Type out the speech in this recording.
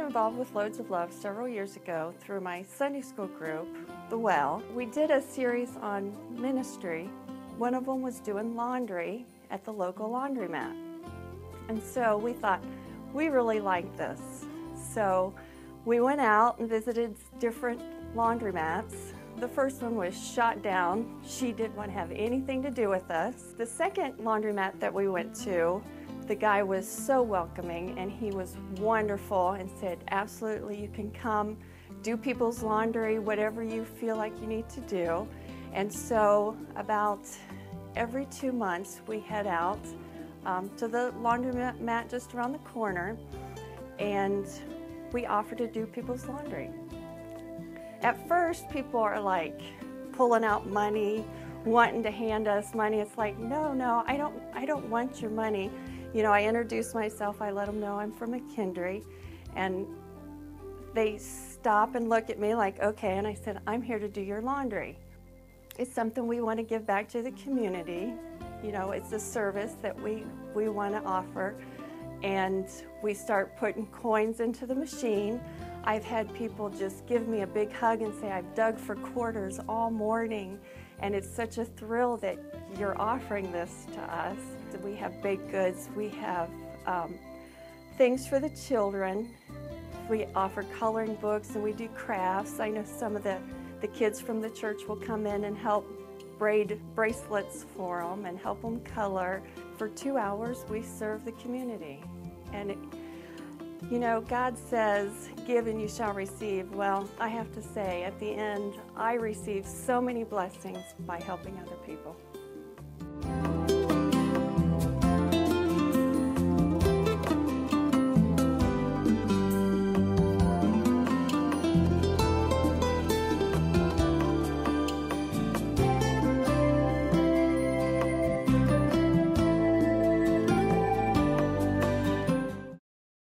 involved with Loads of Love several years ago through my Sunday school group, The Well. We did a series on ministry. One of them was doing laundry at the local laundromat. And so we thought, we really like this. So we went out and visited different laundromats. The first one was shot down. She didn't want to have anything to do with us. The second laundromat that we went to, the guy was so welcoming and he was wonderful and said, absolutely, you can come do people's laundry, whatever you feel like you need to do. And so about every two months, we head out um, to the laundromat just around the corner and we offer to do people's laundry. At first, people are like pulling out money, wanting to hand us money. It's like, no, no, I don't, I don't want your money. You know, I introduce myself, I let them know I'm from McKendree, and they stop and look at me like, okay, and I said, I'm here to do your laundry. It's something we want to give back to the community. You know, it's a service that we, we want to offer. And we start putting coins into the machine. I've had people just give me a big hug and say, I've dug for quarters all morning. And it's such a thrill that you're offering this to us. We have baked goods, we have um, things for the children. We offer coloring books and we do crafts. I know some of the, the kids from the church will come in and help braid bracelets for them and help them color. For two hours, we serve the community. And, it, you know, God says, give and you shall receive. Well, I have to say, at the end, I receive so many blessings by helping other people.